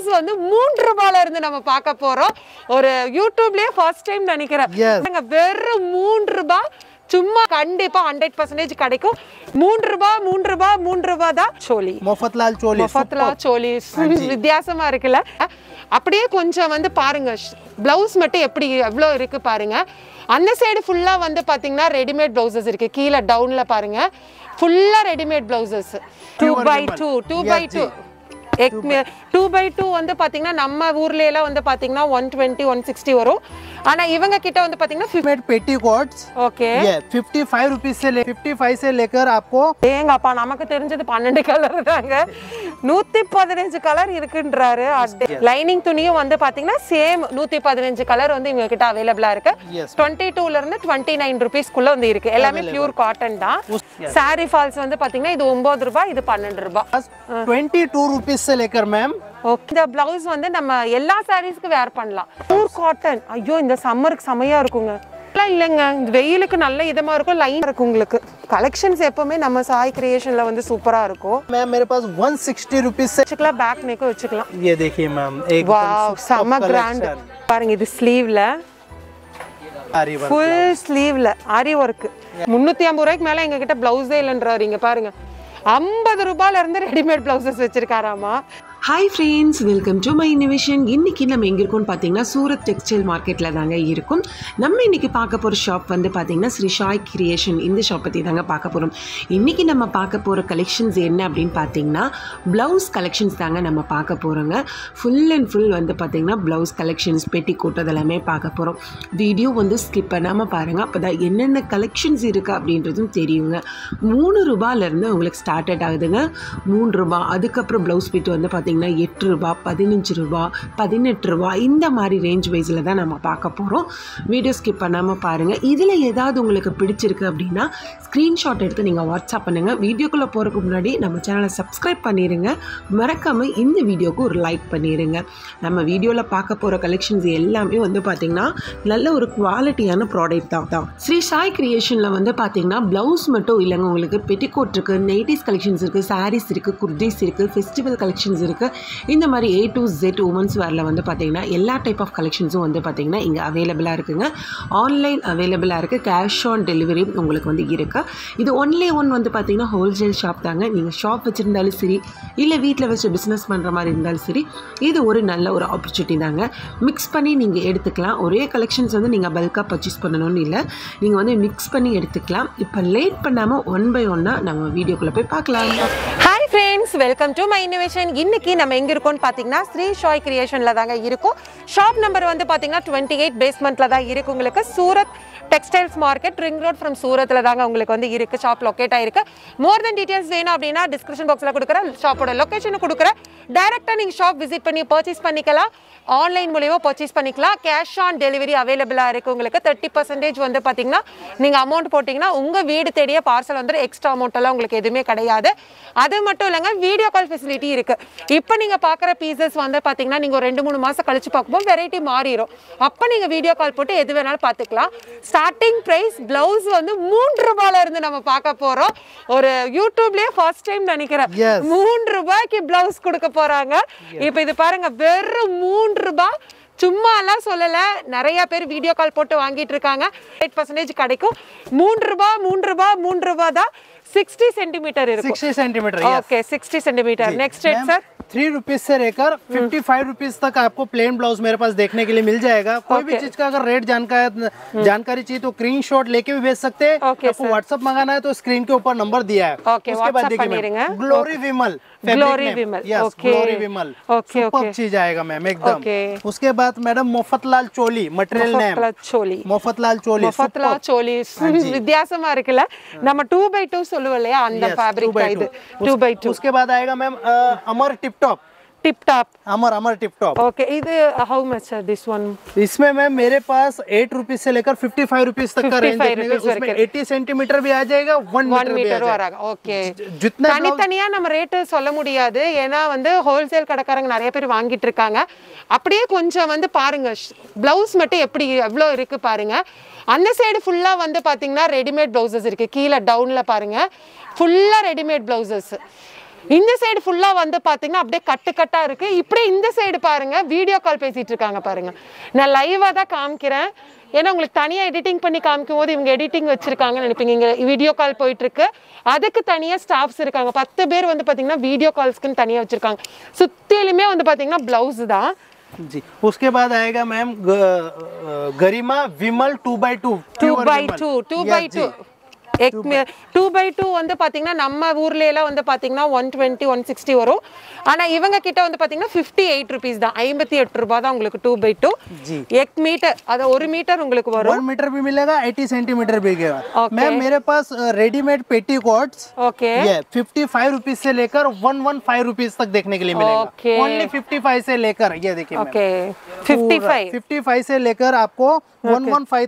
Reviews வந்து மூன்று ரூபாயில இருந்து நம்ம பார்க்க போறோம். ஒரு யூடியூப்லயே ஃபர்ஸ்ட் டைம் நினைக்கிறேன். வெறும் மூன்று ரூபாய் சும்மா கண்டிப்பா ஹண்ட்ரட் பர்சன்டேஜ் கிடைக்கும். மூன்று ரூபாய் மூன்று ரூபாய் மூன்று ரூபாய் தான் சோலி மொஃபத்லால் சோலி மொஃபத்லால் சோலி வித்தியாசமா இருக்குல்ல. அப்படியே கொஞ்சம் வந்து பாருங்க பிளவுஸ் மட்டும் எப்படி எவ்வளோ இருக்கு பாருங்க. அந்த சைடு ஃபுல்லா வந்து பாத்தீங்கன்னா ரெடிமேட் பிளவுசஸ் இருக்கு. கீழே டவுன்ல பாருங்க. ஃபுல்லா readymade blouses two by two two by two egg two by two வந்து பார்த்தீங்கன்னா நம்ம ஊர்லேயெல்லாம் வந்து பார்த்தீங்கன்னா ஒன் டுவெண்ட்டி ஒன் சிக்ஸ்டி வரும். ஆனால் இவங்க கிட்ட வந்து பார்த்தீங்கன்னா petticoats okay fifty five rupees fifty five சே லேக்கர் அப்போ ஏங்கப்பா நமக்கு தெரிஞ்சது பன்னெண்டு கலர் தாங்க. நூற்றி பதினஞ்சு கலர் இருக்குன்றாரு. லைனிங் துணியும் வந்து பார்த்தீங்கன்னா சேம் நூற்றி பதினஞ்சு கலர் வந்து இவங்க கிட்ட அவைலபிளாக இருக்கு. டுவெண்ட்டி டூலேருந்து டுவெண்ட்டி நைன் ருபீஸ்க்குள்ளே வந்து இருக்கு. எல்லாமே பியூர் காட்டன் தான். சாரி ஃபால்ஸ் வந்து பார்த்தீங்கன்னா இது ஒம்பது ரூபாய் இது பன்னெண்டு ரூபாய். டுவெண்ட்டி டூ ருபீஸ் से लेकर मैम ஓகே இந்த பிளவுஸ் வந்து நம்ம எல்லா சாரீஸ்க்கு வேர் பண்ணலாம் பியூர் காட்டன் ஐயோ இந்த சம்மருக்கு செமையா இருக்குங்க எல்லாம் இல்லைங்க இந்த வெயிலுக்கு நல்ல இதமா இருக்கும் லைன் இருக்கும் உங்களுக்கு கலெக்ஷன்ஸ் எப்பவுமே நம்ம சாய் கிரியேஷன்ல வந்து சூப்பரா இருக்கும் मैम मेरे पास 160 रुपीज से வச்சுக்கலாம் பேக் நெக்கும் வச்சுக்கலாம் ये देखिए मैम एक வாவ் செம்ம கிராண்ட் பாருங்க இது ஸ்லீவ்ல आरी वर्क ஃபுல் ஸ்லீவ்ல ஆரி ஒர்க் முந்நூற்றி ஐம்பது ரூபாய்க்கு மேலே எங்ககிட்ட ப்ளவுஸே இல்லைன்றாரு இங்க பாருங்க ஐம்பது ரூபாயில இருந்து readymade blouses வச்சிருக்காராமா? Hi friends welcome to my innovation இன்றைக்கி நம்ம எங்கே இருக்கோம்னு பார்த்தீங்கன்னா சூரத் டெக்ஸ்டைல் மார்க்கெட்டில் தாங்க இருக்கும். நம்ம இன்னைக்கு பார்க்க போகிற ஷாப் வந்து பார்த்தீங்கன்னா ஸ்ரீ ஷாய் கிரியேஷன் இந்த ஷாப் பற்றி தாங்க பார்க்க போகிறோம் இன்றைக்கி நம்ம பார்க்க போகிற கலெக்ஷன்ஸ் என்ன அப்படின்னு பார்த்தீங்கன்னா ப்ளவுஸ் கலெக்ஷன்ஸ் தாங்க நம்ம பார்க்க போகிறோங்க ஃபுல் அண்ட் ஃபுல் வந்து பார்த்தீங்கன்னா ப்ளவுஸ் கலெக்ஷன்ஸ் பெட்டி கூட்டது அதெல்லாமே பார்க்க போகிறோம் வீடியோ வந்து ஸ்கிப் பண்ணாமல் பாருங்கள் அப்போ தான் என்னென்ன கலெக்ஷன்ஸ் இருக்குது அப்படின்றதும் தெரியுங்க. மூணு ரூபாயிலேருந்து உங்களுக்கு ஸ்டார்டட் ஆகுதுங்க. மூணு ரூபா. அதுக்கப்புறம் ப்ளவுஸ் பிட் வந்து பார்த்தீங்கன்னா எட்டு ரூபா பதினஞ்சு ரூபா பதினெட்டு ரூபா இந்த மாதிரி ரேஞ்ச் வைஸில் தான் நம்ம பார்க்க போகிறோம் வீடியோ ஸ்கிப் பண்ணாமல் பாருங்கள் இதில் ஏதாவது உங்களுக்கு பிடிச்சிருக்கு அப்படின்னா ஸ்க்ரீன்ஷாட் எடுத்து நீங்கள் வாட்ஸ்அப் பண்ணுங்கள் வீடியோக்குள்ளே போகிறதுக்கு முன்னாடி நம்ம சேனலை சப்ஸ்கிரைப் பண்ணிடுங்க மறக்காமல் இந்த வீடியோவுக்கு ஒரு லைக் பண்ணிடுங்க நம்ம வீடியோவில் பார்க்க போகிற கலெக்ஷன்ஸ் எல்லாமே வந்து பார்த்திங்கன்னா நல்ல ஒரு குவாலிட்டியான ப்ராடக்ட் தான் தான். ஸ்ரீ சாய் கிரியேஷனில் வந்து பார்த்தீங்கன்னா ப்ளவுஸ் மட்டும் இல்லைங்க உங்களுக்கு பெட்டிகோட் இருக்குது நைட்டிஸ் கலெக்ஷன்ஸ் இருக்குது சாரீஸ் இருக்குது குர்தீஸ் இருக்குது ஃபெஸ்டிவல் கலெக்ஷன்ஸ் இருக்குது இந்த மாதிரி ஏ டு ஜெட் உமன்ஸ் வேரில் வந்து பார்த்தீங்கன்னா எல்லா டைப் ஆஃப் கலெக்ஷன்ஸும் வந்து பார்த்தீங்கன்னா இங்கே அவைலபிளாக இருக்குங்க. ஆன்லைன் அவைலபிளாக இருக்குது கேஷ் ஆன் டெலிவரி உங்களுக்கு வந்து இருக்குது இது ஒன்லி ஒன் வந்து பார்த்தீங்கன்னா ஹோல்சேல் ஷாப் தாங்க. நீங்கள் ஷாப் வச்சுருந்தாலும் சரி இல்லை வீட்டில் வச்சு பிஸ்னஸ் பண்ணுற மாதிரி இருந்தாலும் சரி இது ஒரு நல்ல ஒரு ஆப்பர்ச்சுனிட்டி தாங்க. மிக்ஸ் பண்ணி நீங்கள் எடுத்துக்கலாம். ஒரே கலெக்ஷன்ஸ் வந்து நீங்கள் பல்காக பர்ச்சேஸ் பண்ணணும்னு இல்லை. நீங்கள் வந்து மிக்ஸ் பண்ணி எடுத்துக்கலாம். இப்போ லேட் பண்ணாமல் ஒன் பை ஒன்னாக நம்ம வீடியோக்குள்ளே போய் பார்க்கலாம். Friends welcome to my innovation இன்னைக்கு நம்ம எங்க இருக்கோம்னு பாத்தீங்கன்னா ஸ்ரீ ஷாய் கிரியேஷன்ல தாங்க இருக்கும். ஷாப் நம்பர் வந்து பாத்தீங்கன்னா டுவெண்ட்டி எயிட் பேஸ்மெண்ட்ல தான் இருக்கு உங்களுக்கு. Surat textiles market ring road from சூரத்தில் தாங்க உங்களுக்கு வந்து இருக்கு. ஷாப் லொக்கேட் ஆயிருக்கு. மோர் தென் டீட்டெயில்ஸ் வேணும் அப்படின்னா டிஸ்கிரிப்ஷன் பாக்ஸில் கொடுக்குறேன் ஷாப்போட லொக்கேஷனை கொடுக்குறேன் டைரெக்டாக நீங்கள் ஷாப் விசிட் பண்ணி பர்ச்சேஸ் பண்ணிக்கலாம். ஆன்லைன் மூலியமாக பர்ச்சேஸ் பண்ணிக்கலாம். கேஷ் ஆன் டெலிவரி அவைலபிளாக இருக்குது உங்களுக்கு. தேர்ட்டி பர்சன்டேஜ் வந்து பார்த்தீங்கன்னா நீங்கள் அமௌண்ட் போட்டிங்கன்னா உங்கள் வீடு தேடிய பார்சல் வந்து எக்ஸ்ட்ரா அமௌண்ட் எல்லாம் உங்களுக்கு எதுவுமே கிடையாது. அது மட்டும் இல்லைங்க வீடியோ கால் ஃபெசிலிட்டி இருக்குது இப்போ நீங்கள் பார்க்குற பீசஸ் வந்து பார்த்தீங்கன்னா நீங்கள் ஒரு ரெண்டு மூணு மாதம் கழிச்சு பார்க்கும்போது வெரைட்டி மாறிடும் அப்போ நீங்கள் வீடியோ கால் போட்டு எது வேணாலும் பார்த்துக்கலாம். ஸ்டார்டிங் ப்ரைஸ் பிளவுஸ் வந்து மூன்று ரூபாயில இருந்து நம்ம பார்க்க போகிறோம் ஒரு யூடியூப்லேயே ஃபர்ஸ்ட் டைம் நினைக்கிறேன். மூன்று ரூபாய்க்கு பிளவுஸ் கொடுக்க போறாங்க. இப்போ இது பாருங்க வெறும் மூன்று ரூபாய் சும்மா எல்லாம் சொல்லல நிறைய பேர் வீடியோ கால் போட்டு வாங்கிட்டு இருக்காங்க எயிட் பர்சன்டேஜ் கிடைக்கும் மூன்று ரூபாய் மூன்று ரூபாய் மூன்று ரூபாய் தான் சிக்ஸ்டி சென்டிமீட்டர் இருக்கும் 60 centimetre yes. Okay sixty centimetre next rate sir three rupees से लेकर फिफ्टी फाइव रुपीज तक आपको प्लेन ब्लाउज मेरे पास देखने के लिए मिल जाएगा कोई भी Okay. चीज का अगर रेट जानकारी जानकारी चाहिए तो स्क्रीन शॉट लेके भी भेज सकते हैं Okay, आपको sir. व्हाट्सअप मंगाना है तो स्क्रीन के ऊपर नंबर दिया है Okay, उसके बाद WhatsApp देखिए பண்ணிருங்க. Ma'am Glory Vimal Glory Vimal, okay. Glory Vimal Okay, Superb okay. चीज आएगा मैम एकदम Okay. उसके बाद madam Mafatlal choli material name choli Mafatlal choli Mafatlal superb. Choli வித்தியாசமா இருக்குல்ல நம்ம டூ பை டூ சொல்லுவோம் இல்லையா அந்த Yes, ஃபேப்ரிக் two by இது two. டூ उस- பை டூ उसके बाद आएगा मैम अ, अमर tip top tip top Amar Amar tip top okay इधर हाउ मच है दिस वन इसमें मैम मेरे पास एट रुपीज से लेकर फिफ्टी फाइव रुपीज तक का रेंज उसमें एटी सेंटीमीटर भी आ जाएगा वन मीटर, मीटर भी आ जाएगा। ओके जितना தனித்தனியா நம்ம ரேட் சொல்ல முடியாது. ஏன்னா வந்து ஹோல்சேல் கடைக்காரங்க நிறைய பேர் வாங்கிட்டு இருக்காங்க. அப்படியே கொஞ்சம் வந்து பாருங்க ப்ளவுஸ் மட்டும் எப்படி எவ்வளோ இருக்கு பாருங்க. அந்த சைடு ஃபுல்லாக வந்து பார்த்தீங்கன்னா ரெடிமேட் ப்ளவுசஸ் இருக்கு. கீழே டவுனில் பாருங்க. ஃபுல்லாக ரெடிமேட் ப்ளவுசஸ் இந்த சைடு ஃபுல்லா வந்து பாத்தீங்கன்னா அப்படியே கட்டு கட்டா இருக்கு இப்படியே இந்த சைடு பாருங்க வீடியோ கால் பேசிட்டு இருக்காங்க பாருங்க நான் லைவா தான் காமிக்கிறேன் ஏன்னா உங்களுக்கு தனியா எடிட்டிங் பண்ணி காமிக்கும் போது இவங்க எடிட்டிங் வச்சிருக்காங்கன்னு நினைப்பீங்க இங்க வீடியோ கால் போயிட்டு இருக்கு அதுக்கு தனியா ஸ்டாஃப்ஸ் இருக்காங்க பத்து பேர் வந்து பாத்தீங்கன்னா வீடியோ கால்ஸ்க்குன்னு தனியா வச்சிருக்காங்க சுத்திலுமே வந்து பாத்தீங்கன்னா பிளவுஸ் தான் जी उसके बाद आएगा मैम ग- Garima Vimal two by two two by two two by two two by two வந்து பார்த்தீங்கன்னா நம்ம வந்து பார்த்தீங்கன்னா ஒன் டுவெண்ட்டி ஒன் சிக்ஸ்டி வரும் ஆனால் இவங்க கிட்ட வந்து பார்த்தீங்கன்னா ஃபிஃப்டி எயிட் ருபீஸ் தான் ஐம்பத்தி எட்டு ரூபா தான் உங்களுக்கு டூ பை டூ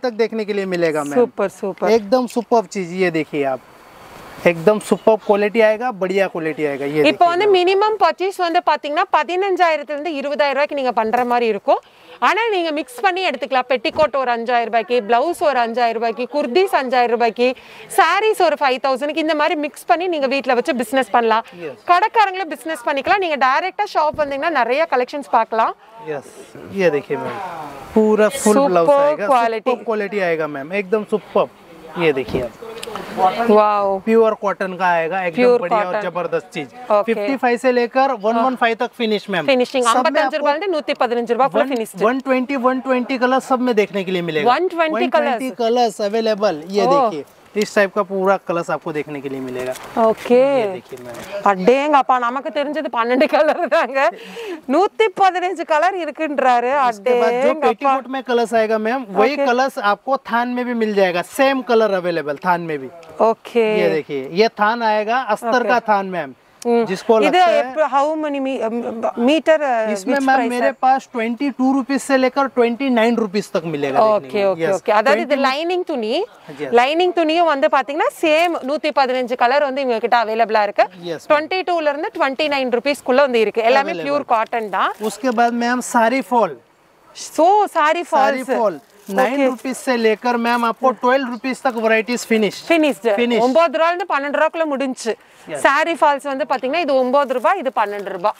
तक देखने के लिए मिलेगा ओनली okay. एकदम सुपर चीज़ ये देखिए आप एकदम सुपर क्वालिटी आएगा बढ़िया क्वालिटी आएगा ये இப்போ வந்து மினிமம் பர்ச்சேஸ் வந்து பாத்தீங்கன்னா பதினஞ்சாயிரத்துல இருந்து இருபதாயிரம் ரூபாய்க்கு நீங்க பண்ற மாதிரி இருக்கும் ஆனா நீங்க மிக்ஸ் பண்ணி எடுத்துக்கலாம் பெட்டிகோட் ஒரு அஞ்சாயிரம் ரூபாய்க்கு பிளவுஸ் ஒரு அஞ்சாயிரம் ரூபாய்க்கு குர்தீஸ் அஞ்சாயிரம் ரூபாய்க்கு சாரீஸ் ஒரு ஃபைவ் தௌசண்ட்க்கு இந்த மாதிரி மிக்ஸ் பண்ணி நீங்க வீட்ல வச்சு பிசினஸ் பண்ணலாம் கடைக்காரங்களும் பிசினஸ் பண்ணிக்கலாம் நீங்க டைரக்டா ஷாப் வந்தீங்கன்னா நிறைய கலெக்ஷன்ஸ் பார்க்கலாம் यस ये देखिए मैम पूरा फुल ब्लाउज Superb आएगा quality. सुपर क्वालिटी आएगा मैम एकदम सुपर ये देखिए आप प्योर कॉटन का आएगा एकदम बढ़िया और ज़बरदस्त चीज़। फिफ्टी फाइव से लेकर वन वन फाइव तक फिनिश में finishing नूती one twenty one twenty colour सब में देखने के लिए मिलेगा। कलर अवेलेबल ये देखिए। इस टाइप का पूरा कलर्स आपको देखने के लिए मिलेगा ஓகே ये देखिए मैम அடேங்கப்பா நமக்கு தெரிஞ்சது பன்னெண்டு கலர் தாங்க நூத்தி பதினஞ்சு கலர் இருக்குன்றாரு उसके बाद जो அடேங்கப்பா पेटीकोट में कलर्स आएगा मैम वही कलर्स आपको थान में भी मिल जाएगा सेम कलर अवेलेबल थान में भी ஓகே ये देखिए ये थान आएगा अस्तर का थान मैम जिसको இது लगता है எப்ப ஹவு many மீட்டர் इसमें मैम मेरे पास ट्वेंटी टू रुपीज से लेकर ट्वेंटी नाइन रुपीज तक मिलेगा देखने ஓகே में। Okay Yes. ஓகே அதாவது இது லைனிங் துணி Yes. லைனிங் துணியும் வந்து பாத்தீங்கன்னா சேம் நூத்தி பதினஞ்சு கலர் வந்து இவங்க கிட்ட அவைலபிளா இருக்கு Yes, டுவெண்ட்டி டூல இருந்து டுவெண்ட்டி நைன் ருபீஸ்க்குள்ள வந்து இருக்கு எல்லாமே பியூர் காட்டன் தான் उसके बाद ma'am sari fall so sari sari falls fall nine rupees से लेकर मैम आपको ट्वेल्व रुपीज तक वराइटीज फिनिश ஃபினிஷ்டு Finished. ஒன்பது ரூபாயில இருந்து பன்னெண்டு ரூபாய்க்குள்ள முடிஞ்சுச்சு சாரி ஃபால்ஸ் வந்து பாத்தீங்கன்னா இது ஒன்பது ரூபாய் இது பன்னெண்டு ரூபாய்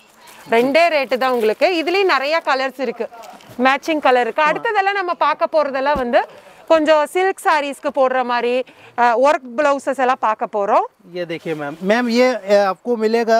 ரெண்டே ரேட்டு தான் உங்களுக்கு இதுலயும் நிறைய கலர்ஸ் இருக்கு மேட்சிங் கலர் இருக்கு அடுத்ததெல்லாம் நம்ம பார்க்க போறதெல்லாம் வந்து கொஞ்சம் சில்க் சாரீஸ்க்கு போடுற மாதிரி ஒர்க் பிளவுசஸ் எல்லாம் பார்க்க போறோம் ये देखिए मैम मैम ये अ, आपको मिलेगा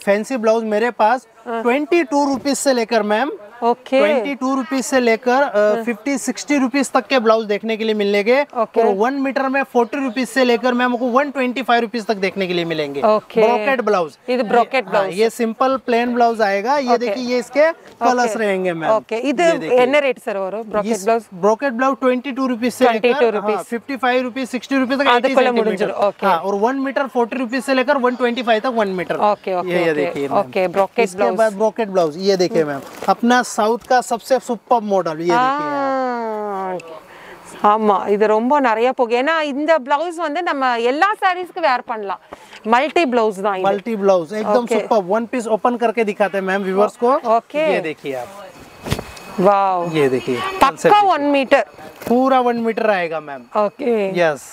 फैंसी ब्लाउज मेरे पास ट्वेंटी टू रुपीज से लेकर ma'am okay twenty two rupees से लेकर फिफ्टी सिक्सटी रुपीज तक के ब्लाउज देखने के लिए मिलेंगे Okay. और वन मीटर में फोर्टी रुपीज से लेकर मैम आपको वन ट्वेंटी फाइव रुपीज तक देखने के लिए मिलेंगे Okay. ब्रोकेट ब्लाउज இது brocade हाँ, ये सिंपल प्लेन ब्लाउज आएगा ये देखिए ये इसके कलर्स रहेंगे मैम ஓகே இது என்ன ரேட் சார் வரும் brocade blouse brocade blouse twenty to rupees से 22 लेकर rupees. Fifty five rupees sixty rupees तक 80 அதுக்குள்ள सेंटीमीटर முடிஞ்சிடும், okay. हाँ और वन मीटर फोर्टी रुपीज से लेकर वन ट्वेंटी फाइव तक वन मीटर ஓகே ஓகே ये ये ஓகே देखिए मैम। ஓகே ப்ராக்கெட் इसके பிளவுஸ் बाद ब्रोकेट ब्लाउज ये देखिए मैम अपना साउथ का सबसे सुपर मॉडल ये देखिए ஆமா இது ரொம்ப நிறைய போகும் ஏன்னா இந்த பிளவுஸ் வந்து நம்ம எல்லா சாரீஸ்க்கு வேர் பண்ணலாம் மல்டி பிளவுஸ் தான் இது मल्टी ब्लाउज एकदम Okay. Super one piece open करके दिखाते हैं मैम व्यूवर्स को Okay. ये देखिए आप वाह ये देखिए पक्का वन मीटर पूरा वन मीटर आएगा मैम ओके यस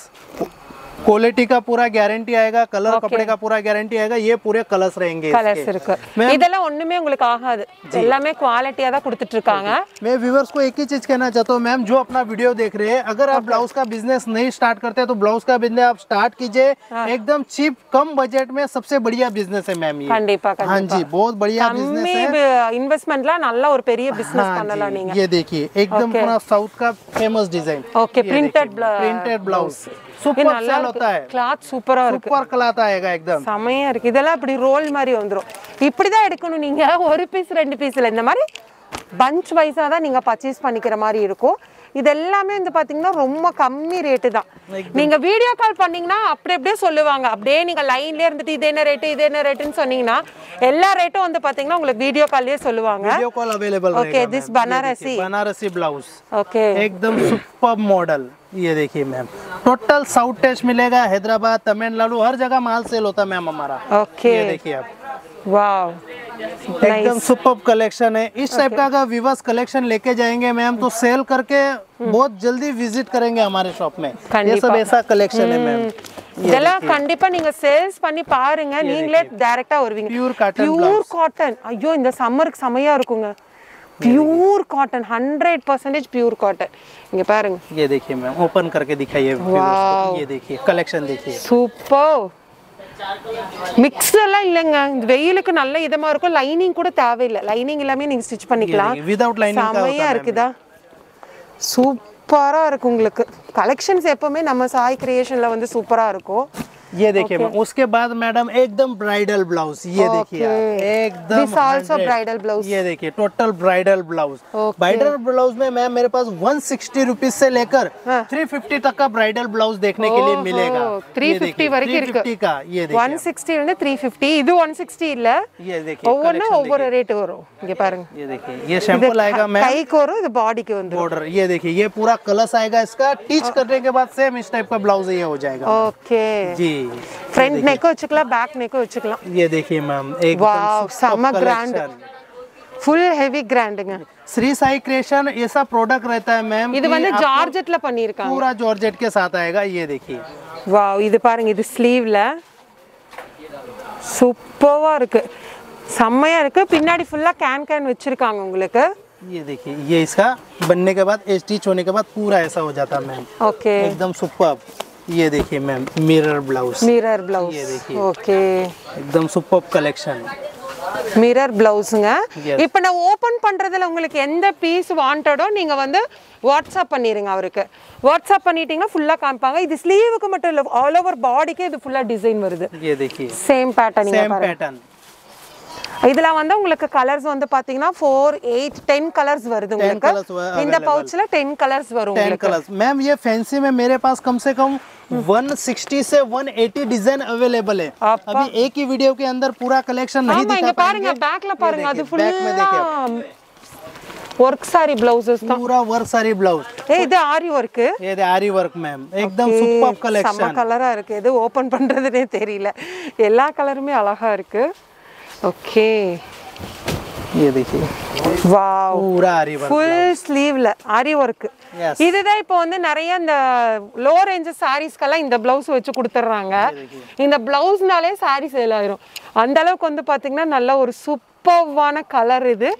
क्वालिटी का पूरा गारंटी आएगा कलर कपड़े का पूरा गारंटी आएगा ये पूरे कलर्स रहेंगे கலர்ஸ் इसके। இருக்கு Ma'am, இதெல்லாம் ஒண்ணுமே உங்களுக்கு ஆகாது எல்லாமே குவாலிட்டியா தான் கொடுத்துட்டு இருக்காங்க मैं व्यूवर्स को एक ही चीज कहना चाहता हूँ मैम जो अपना वीडियो देख रहे हैं अगर आप ब्लाउज का बिजनेस नहीं स्टार्ट करते तो ब्लाउज का बिजनेस आप स्टार्ट कीजिए एकदम चीप कम बजट में सबसे बढ़िया बिजनेस है मैम ये கண்டிப்பா हाँ கண்டிப்பா जी बहुत बढ़िया बिजनेस கம்மி है இன்வெஸ்ட்மெண்ட்ல நல்ல ஒரு பெரிய பிசினஸ் हाँ பண்ணலாம் जी, நீங்க ये देखिए एकदम Okay. पूरा साउथ का famous design okay printed printed blouse இது सुपर நல்லா सेल होता है இருக்கு கிளாத் சூப்பரா இருக்கு सुपर क्लॉथ आएगा एकदम செமையா இருக்கு இதெல்லாம் இப்படி ரோல் மாதிரி வந்துரும் இப்படிதான் எடுக்கணும் நீங்க ஒரு பீஸ் ரெண்டு பீஸ் இல்ல இந்த மாதிரி பஞ்ச் வைஸா தான் நீங்க பர்ச்சேஸ் பண்ணிக்கிற மாதிரி இருக்கும் இது எல்லாமே வந்து பாத்தீங்கன்னா ரொம்ப கம்மி ரேட்டு தான் நீங்க வீடியோ கால் பண்ணீங்கன்னா அப்படி அப்படியே சொல்லுவாங்க அப்படியே நீங்க லைன்லயே இருந்துட்டு இது என்ன ரேட்டு இது என்ன ரேட்டுன்னு சொன்னீங்கன்னா எல்லா ரேட்டும் வந்து பாத்தீங்கன்னா உங்களுக்கு வீடியோ கால்லயே சொல்லுவாங்க video call available Okay, this Banarasi. Banarasi blouse okay एकदम सुपर मॉडल ये देखिए मैम टोटल साउथ टेस्ट मिलेगा हैदराबाद तमिलनाडु हर जगह माल सेल होता है मैम हमारा ஓகே ये देखिए आप வாவ் एकदम सुपर कलेक्शन है इस टाइप का अगर विवर्स कलेक्शन लेके जाएंगे मैम तो सेल करके बहुत जल्दी विजिट करेंगे हमारे शॉप में ये खंडीपा। सब ऐसा कलेक्शन है मैम இதெல்லாம் கண்டிப்பா நீங்க சேல்ஸ் பண்ணி பாருங்க நீங்களே டைரக்டா வருவீங்க Pure cotton பியூர் காட்டன் ஐயோ இந்த சம்மருக்கு செமையா இருக்குங்க Pure cotton hundred percentage pure cotton இங்க பாருங்க ये देखिए मैम ओपन करके दिखाइए फिर उसको। ये देखिए कलेक्शन देखिए சூப்பர் மிக்ஸ் எல்லாம் இல்லைங்க இந்த வெயிலுக்கு நல்ல இதமா இருக்கும் லைனிங் கூட தேவையில்லை லைனிங் எல்லாமே நீங்க ஸ்டிச் பண்ணிக்கலாம் विदाउट लाइनिंग का होता செமையா है இருக்குதா சூப்பரா இருக்கு உங்களுக்கு கலெக்ஷன்ஸ் எப்பவுமே நம்ம சாய் கிரியேஷன்ல வந்து சூப்பரா இருக்கும் ये देखिए मैम उसके बाद मैडम एकदम ब्राइडल ब्लाउज ये देखिए आप, Okay. एकदम This also 100 bridal blouse. ये देखिए total bridal blouse Okay. Bridal blouse में मैम मेरे पास 160 रुपीज से लेकर 350 तक का ब्राइडल ब्लाउज देखने के लिए मिलेगा த்ரீ ये ஃபிஃப்டி देखिए, வரைக்கும் இருக்கு 350 का ये देखिए ஒன் சிக்ஸ்டி வந்து த்ரீ ஃபிஃப்டி இது ஒன் சிக்ஸ்டி இல்ல ये देखिए ஒவ்வொன்றும் ஒவ்வொரு ரேட் வரும் இங்க பாருங்க ये देखिए ये सैंपल आएगा मैम கைக்கு வரும் இது பாடிக்கு வந்து बॉर्डर ये देखिए ये पूरा कलश आएगा इसका टीच करने के बाद सेम इस टाइप का ब्लाउज ये हो जाएगा ஓகே जी ஃப்ரண்ட் நெக்கும் வச்சுக்கலாம் பேக் நெக்கும் வச்சுக்கலாம் ये देखिए मैम Wow, एकदम sama superb grand. collection। Full heavy கிராண்டுங்க Shri Sai creation ऐसा प्रोडक्ट रहता है मैम இது कि வந்து आपको ஜார்ஜெட்ல பண்ணிருக்காங்க पूरा जॉर्जेट के साथ आएगा ये देखिए வாவ் இது பாருங்க இது ஸ்லீவ்ல சூப்பரா இருக்கு செம்மையா இருக்கு பின்னாடி ஃபுல்லா கேன் கேன் வச்சிருக்காங்க உங்களுக்கு ये देखिए ये इसका बनने के बाद स्टिच होने के बाद पूरा ऐसा हो जाता है मैम ஓகே एकदम सुपर ये देखिए ma'am mirror blouse mirror blouse ये देखिए। ஓகே एकदम सुपर कलेक्शन மிரர் பிளவுஸுங்க Yes. இப்போ நான் ஓபன் பண்றதுல உங்களுக்கு எந்த பீஸ் வாண்டடோ நீங்க வந்து வாட்ஸ்அப் பண்ணிருங்க அவருக்கு வாட்ஸ்அப் பண்ணிட்டீங்கன்னா ஃபுல்லா காமிப்பாங்க இது ஸ்லீவுக்கு மட்டும் இல்ல ஆல் ஓவர் பாடிக்கே இது ஃபுல்லா டிசைன் வருது ये देखिए சேம் பேட்டர்ன் இதுல வந்து உங்களுக்கு கலர்ஸ் வந்து பாத்தீங்கன்னா ஃபோர் எயிட் டென் கலர்ஸ் வருது உங்களுக்கு colours வ- இந்த available. பவுச்ல டென் கலர்ஸ் வரும் टेन உங்களுக்கு कलर्स मैम ये फैंसी में मेरे पास कम से कम 160 से 180 डिजाइन अवेलेबल है आपा। अभी एक ही वीडियो के अंदर पूरा कलेक्शन नहीं ஆமா இங்க दिखा பாருங்க पाएंगे பேக்ல ये பாருங்க அது देखिए, बैक में ஃபுல்லா देखिए ஒர்க் சாரி பிளவுசஸ் தான் पूरा वर्क सारी ब्लाउज ஏ இது ஆரி ஒர்க் ये आरी वर्क मैम एकदम सुपर செம்ம कलेक्शन கலரா இருக்கு எது ஓபன் பண்றதுனே தெரியல எல்லா கலருமே அழகா இருக்கு ஓகே ये देखिए வாவ் पूरा आरी वर्क ஃபுல் ஸ்லீவ்ல ஆரி ஒர்க் Yes. இதுதான் இப்போ வந்து நிறைய இந்த லோ ரேஞ்ச் சாரீஸ்க்கெல்லாம் இந்த பிளவுஸ் வச்சு கொடுத்துட்றாங்க இந்த பிளவுஸ்னாலே சாரி சேல் ஆயிரும் அந்த அளவுக்கு வந்து பாத்தீங்கன்னா நல்ல ஒரு சூப்பர்வான கலர் இது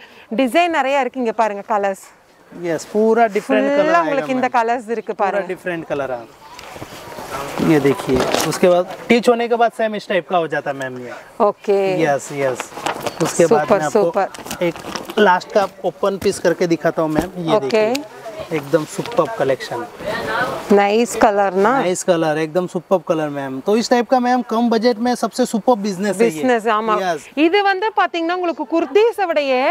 டிசைன் நிறைய இருக்கு இங்க பாருங்க கலர்ஸ் यस पूरा डिफरेंट कलर ஃபுல்லா आएगा உங்களுக்கு இந்த கலர்ஸ் இருக்கு पूरा பாருங்க डिफरेंट कलर आ ये देखिए उसके बाद टीच होने के बाद सेम इस टाइप का हो जाता है मैम ये ओके यस यस उसके बाद मैं आपको super. एक लास्ट का ओपन पीस करके दिखाता हूँ मैम ये Okay. देखिए एकदम super collection nice கலர்னா nice colour एकदम सुपर कलर मैम तो इस टाइप का मैम कम बजट में सबसे सुपर बिजनेस है ये பிசினஸ் ஆமா Yes. இது வந்து பாத்தீங்கன்னா உங்களுக்கு குர்தீஸை விடையே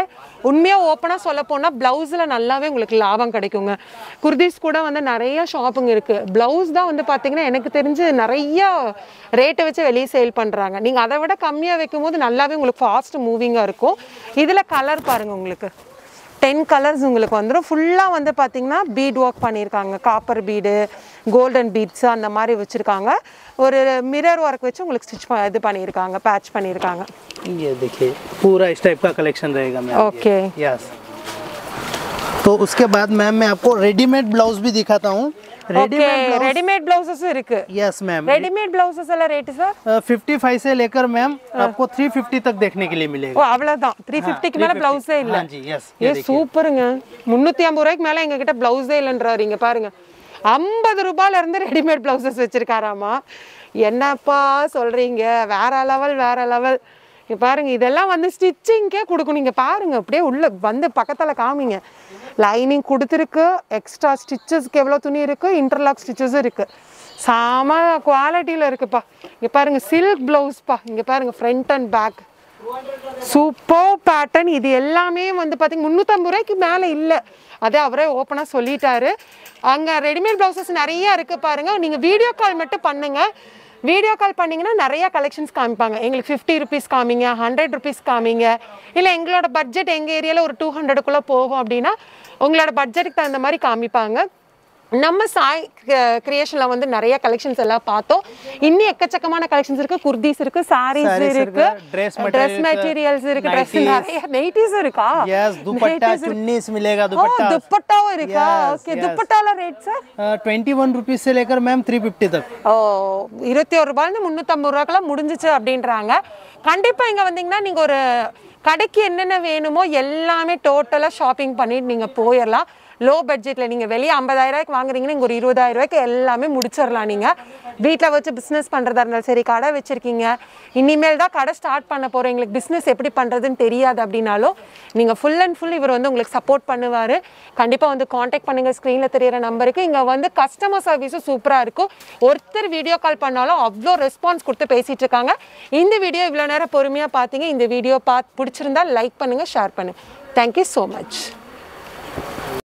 உண்மையா ஓப்பனா சொல்ல போனா பிளவுஸ்ல நல்லாவே உங்களுக்கு லாபம் கிடைக்குங்க குர்தீஸ் கூட வந்து நிறைய ஷாப்புங்க இருக்கு பிளவுஸ் தான் வந்து பாத்தீங்கன்னா எனக்கு தெரிஞ்சு நிறைய ரேட்டை வச்சு வெளியே சேல் பண்றாங்க நீங்க அதை விட கம்மியா வைக்கும் போது நல்லாவே உங்களுக்கு ஃபாஸ்ட் மூவிங்கா இருக்கும் இதுல கலர் பாருங்க உங்களுக்கு டென் கலர்ஸ் உங்களுக்கு வந்துடும் ஃபுல்லாக வந்து பார்த்தீங்கன்னா பீட் ஒர்க் பண்ணியிருக்காங்க காப்பர் பீடு கோல்டன் பீட்ஸ் அந்த மாதிரி வச்சுருக்காங்க ஒரு மிரர் ஒர்க் வச்சு உங்களுக்கு ஸ்டிச் இது பண்ணியிருக்காங்க பேட்ச் பண்ணியிருக்காங்க ये देखिए पूरा इस टाइप का कलेक्शन रहेगा मैम ஓகே यस तो उसके बाद मैम मैं आपको रेडीमेड ब्लाउज भी दिखाता हूँ ஓகே रेडीमेड ब्लाउज ரெடிமேட் பிளவுசஸும் இருக்கு यस मैम ரெடிமேட் பிளவுசஸ் எல்லாம் ரேட்டு சார் फिफ्टी फाइव से लेकर मैम आपको थ्री फिफ्टी तक देखने के लिए ஓ मिलेगा அவ்வளோதான் த்ரீ ஃபிஃப்டிக்கு மேலே பிளவுஸே இல்லை हाँ जी यस ஏ சூப்பருங்க முந்நூற்றி ஐம்பது ரூபாய்க்கு மேலே எங்ககிட்ட பிளவுஸே இல்லைன்றாரு இங்க பாருங்க ஐம்பது ரூபாயில இருந்து ரெடிமேட் பிளவுசஸ் வச்சிருக்காராமா என்னப்பா சொல்றீங்க வேற லெவல் வேற லெவல் இங்க பாருங்க இதெல்லாம் வந்து ஸ்டிச்சிங்க்கே கொடுக்கணும் இங்க பாருங்க அப்படியே உள்ள வந்து பக்கத்துல காமிங்க லைனிங் கொடுத்துருக்கு எக்ஸ்ட்ரா ஸ்டிச்சஸ்க்கு எவ்வளோ துணி இருக்குது இன்டர்லாக் ஸ்டிச்சஸும் இருக்குது சாம குவாலிட்டியில் இருக்குப்பா. இங்கே பாருங்கள் சில்க் ப்ளவுஸ்ப்பா இங்கே பாருங்கள் front and back super pattern இது எல்லாமே வந்து பார்த்தீங்கன்னா முந்நூற்றம்பது ரூபாய்க்கு மேலே இல்லை. அதே அவரே ஓப்பனாக சொல்லிட்டாரு. அங்கே ரெடிமேட் ப்ளவுசஸ் நிறையா இருக்குது பாருங்கள் நீங்கள் வீடியோ கால் மட்டும் பண்ணுங்கள் வீடியோ கால் பண்ணிங்கன்னா நிறைய கலெக்ஷன்ஸ் காமிப்பாங்க. எங்களுக்கு ஃபிஃப்டி ருபீஸ் காமிங்க ஹண்ட்ரட் ருபீஸ் காமிங்க. இல்லை எங்களோட பட்ஜெட் எங்கள் ஏரியாவில் ஒரு டூ ஹண்ட்ரடுக்குள்ளே போகும் அப்படின்னா உங்களோட பட்ஜெட்டுக்கு தகுந்த மாதிரி காமிப்பாங்க நம்ம சாய் கிரியேஷன்ல வந்து நிறைய கலெக்ஷன்ஸ் எல்லாம் பார்த்தோம் இன்னும் எக்கச்சக்கமான கலெக்ஷன்ஸ் இருக்கு குர்தீஸ் இருக்கு சாரீஸ் Sarees இருக்கு இருக்கு, dress material ட்ரெஸ் இருக்கு, மெட்டீரியல்ஸ் இருக்கு ட்ரெஸ் nighties. நிறைய நைட்டிஸ் இருக்கா यस दुपट्टा चुन्नीस मिलेगा ஓ दुपट्टा துப்பட்டாவும் இருக்கா Yes, okay yes. துப்பட்டால rate sir twenty one rupees से लेकर मैम थ्री फिफ्टी तक ஓ இருபத்தி ஒரு ரூபாயிலிருந்து முந்நூற்றம்பது ரூபாய்க்கெல்லாம் முடிஞ்சிச்சு அப்படின்றாங்க கண்டிப்பாக இங்கே வந்தீங்கன்னா நீங்கள் ஒரு கடைக்கு என்னென்ன வேணுமோ எல்லாமே டோட்டலாக ஷாப்பிங் பண்ணிட்டு நீங்கள் போயிடலாம் லோ பட்ஜெட்டில் நீங்கள் வெளியே ஐம்பதாயிரரூவாய்க்கு வாங்குறீங்கன்னா இங்கே ஒரு இருபதாயிரம் ரூபாய்க்கு எல்லாமே முடிச்சிடலாம் நீங்கள் வீட்டில் வச்சு பிஸ்னஸ் பண்ணுறதா இருந்தாலும் சரி கடை வச்சுருக்கீங்க. இனிமேல் தான் கடை ஸ்டார்ட் பண்ண போகிறோம் எங்களுக்கு பிஸ்னஸ் எப்படி பண்ணுறதுன்னு தெரியாது அப்படின்னாலும் நீங்கள் ஃபுல் அண்ட் ஃபுல் இவர் வந்து உங்களுக்கு சப்போர்ட் பண்ணுவார். கண்டிப்பாக வந்து காண்டாக்ட் பண்ணுங்கள் ஸ்க்ரீனில் தெரியிற நம்பருக்கு இங்கே வந்து கஸ்டமர் சர்வீஸும் சூப்பராக இருக்கும். ஒருத்தர் வீடியோ கால் பண்ணாலும் அவ்வளோ ரெஸ்பான்ஸ் கொடுத்து பேசிகிட்டு இருக்காங்க. இந்த வீடியோ இவ்வளோ நேரம் பொறுமையாக பார்த்தீங்க இந்த வீடியோ பார்த்து பிடிச்சிருந்தா லைக் பண்ணுங்கள் ஷேர் பண்ணுங்கள் தேங்க்யூ ஸோ மச்